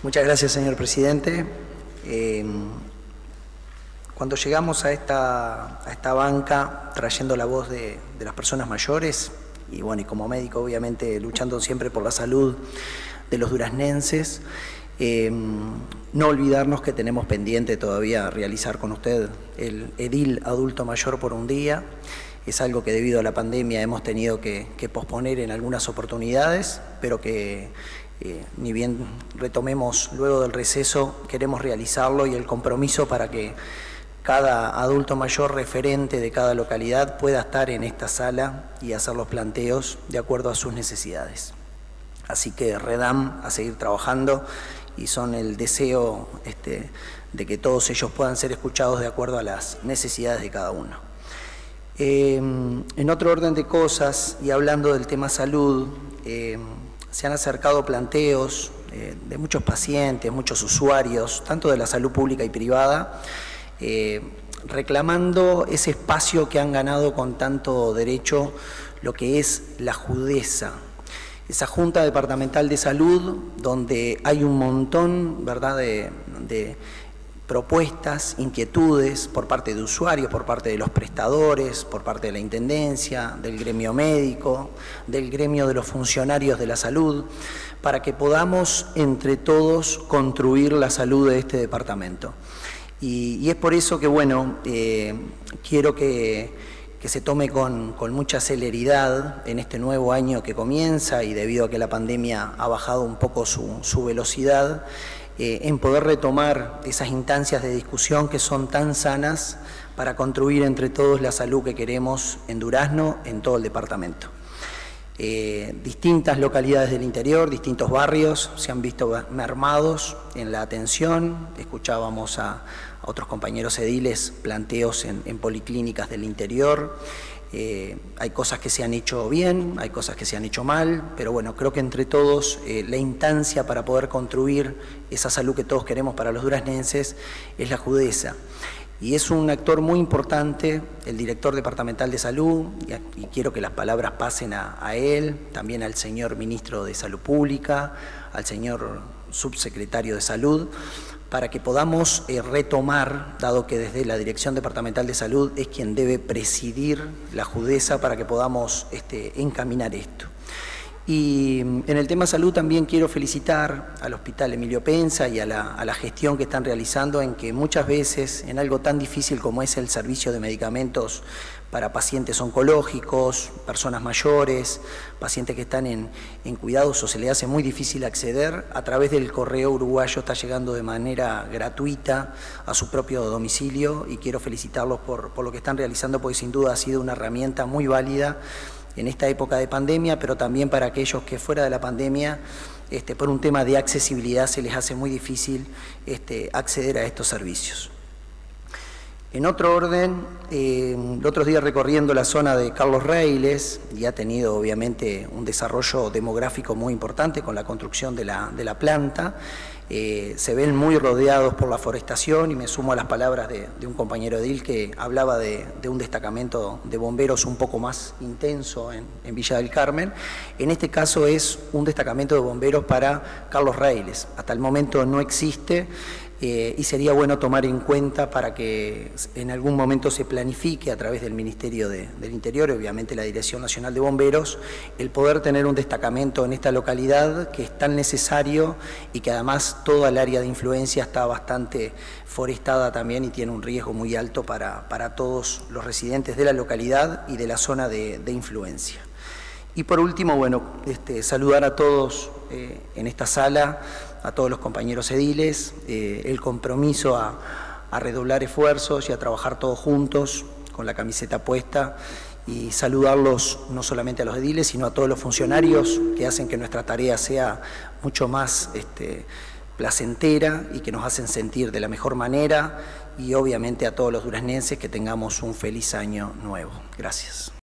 Muchas gracias, señor presidente. Eh, cuando llegamos a esta, a esta banca trayendo la voz de, las personas mayores, y bueno, y como médico obviamente luchando siempre por la salud de los duraznenses, eh, no olvidarnos que tenemos pendiente todavía realizar con usted el edil adulto mayor por un día. Es algo que debido a la pandemia hemos tenido que posponer en algunas oportunidades, pero que eh, ni bien retomemos luego del receso, queremos realizarlo y el compromiso para que cada adulto mayor referente de cada localidad pueda estar en esta sala y hacer los planteos de acuerdo a sus necesidades. Así que Redam a seguir trabajando y son el deseo este, de que todos ellos puedan ser escuchados de acuerdo a las necesidades de cada uno. Eh, en otro orden de cosas y hablando del tema salud, eh, se han acercado planteos eh, de muchos pacientes, muchos usuarios, tanto de la salud pública y privada, eh, reclamando ese espacio que han ganado con tanto derecho lo que es la judeza, esa Junta Departamental de Salud donde hay un montón ¿verdad? de propuestas, inquietudes por parte de usuarios, por parte de los prestadores, por parte de la Intendencia, del gremio médico, del gremio de los funcionarios de la salud, para que podamos entre todos construir la salud de este departamento. Y, es por eso que, bueno, eh, quiero que, se tome con, mucha celeridad en este nuevo año que comienza y debido a que la pandemia ha bajado un poco su velocidad, eh, en poder retomar esas instancias de discusión que son tan sanas para construir entre todos la salud que queremos en Durazno, en todo el departamento. Eh, distintas localidades del interior, distintos barrios se han visto mermados en la atención. Escuchábamos a, otros compañeros ediles planteos en policlínicas del interior. Eh, hay cosas que se han hecho bien, hay cosas que se han hecho mal, pero bueno, creo que entre todos eh, la instancia para poder construir esa salud que todos queremos para los duraznenses es la judeza. Y es un actor muy importante, el director departamental de salud, y, quiero que las palabras pasen a, él, también al señor ministro de Salud Pública, al señor subsecretario de Salud, para que podamos eh, retomar, dado que desde la Dirección Departamental de Salud es quien debe presidir la judeza para que podamos este, encaminar esto. Y mm, en el tema salud también quiero felicitar al Hospital Emilio Pensa y a la, a la, gestión que están realizando en que muchas veces en algo tan difícil como es el servicio de medicamentos para pacientes oncológicos, personas mayores, pacientes que están en, cuidados o se le hace muy difícil acceder, a través del correo uruguayo está llegando de manera gratuita a su propio domicilio y quiero felicitarlos por, por lo que están realizando porque sin duda ha sido una herramienta muy válida en esta época de pandemia, pero también para aquellos que fuera de la pandemia, este, por un tema de accesibilidad, se les hace muy difícil este, acceder a estos servicios. En otro orden, eh, otros días recorriendo la zona de Carlos Reiles, y ha tenido obviamente un desarrollo demográfico muy importante con la construcción de la, planta, eh, se ven muy rodeados por la forestación y me sumo a las palabras de, un compañero de que hablaba de, un destacamento de bomberos un poco más intenso en, en, Villa del Carmen. En este caso es un destacamento de bomberos para Carlos Reiles. Hasta el momento no existe. Eh, y sería bueno tomar en cuenta para que en algún momento se planifique a través del Ministerio del Interior, obviamente la Dirección Nacional de Bomberos, el poder tener un destacamento en esta localidad que es tan necesario y que además toda el área de influencia está bastante forestada también y tiene un riesgo muy alto para, para todos los residentes de la localidad y de la zona de, influencia. Y por último, bueno, este, saludar a todos eh, en esta sala, a todos los compañeros ediles, eh, el compromiso a, redoblar esfuerzos y a trabajar todos juntos con la camiseta puesta y saludarlos no solamente a los ediles, sino a todos los funcionarios que hacen que nuestra tarea sea mucho más este, placentera y que nos hacen sentir de la mejor manera y obviamente a todos los duraznenses que tengamos un feliz año nuevo. Gracias.